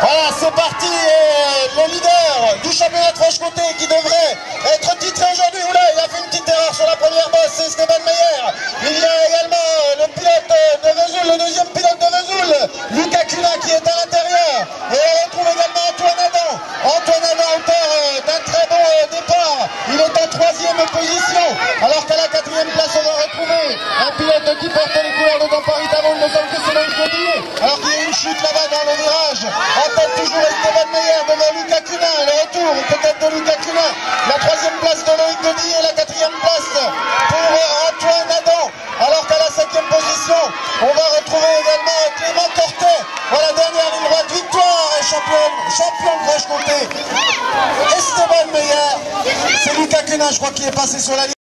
Voilà, c'est parti. Le leader du championnat de Franche-Comté qui devrait être titré aujourd'hui. Oula, il a fait une petite erreur sur la première bosse, c'est Stéphane Meyer. Il y a également le pilote de Vesoul, le deuxième pilote de Vesoul, Lucas Cuna qui est à l'intérieur. Et on retrouve également Antoine Adam. Antoine troisième position. Alors qu'à la quatrième place, on va retrouver un pilote qui porte les couleurs de Paris Tavon. Il me semble que c'est Loïc. Alors qu'il y a une chute là-bas dans le virage. En tête toujours Esteban Meyer devant Lucas Cunin. Le retour peut-être de Lucas Cunin. La troisième place de Loïc Godillet. La quatrième place pour Antoine Adam. Alors qu'à la cinquième position, on va retrouver également Clément Cortet. Voilà, dernière ligne droite, victoire et champion, champion de Roche-Comté. Lucas Cunin, je crois, qui est passé sur la ligne.